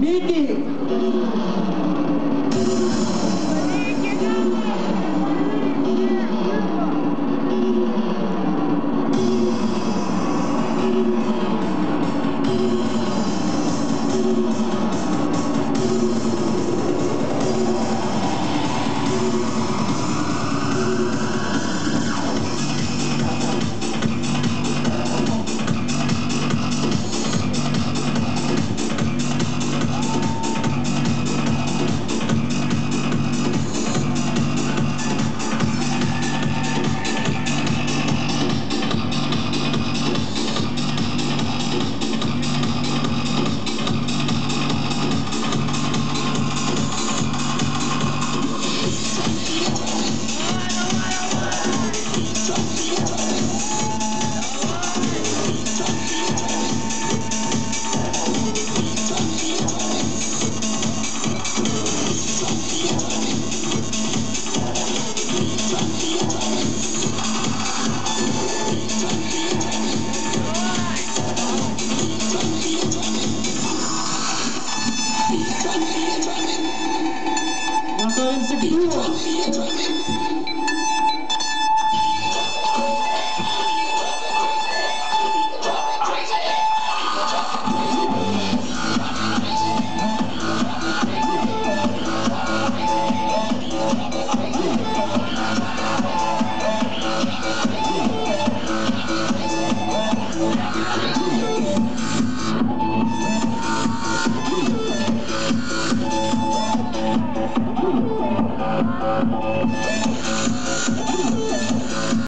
Микки, Nós falamos aqui. Música